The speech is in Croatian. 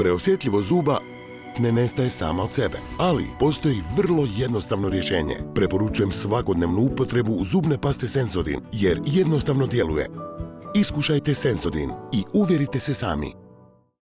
preosjetljivo zuba ne nestaje sama od sebe. Ali postoji vrlo jednostavno rješenje. Preporučujem svakodnevnu upotrebu zubne paste Sensodin jer jednostavno djeluje. Iskušajte Sensodin i uvjerite se sami.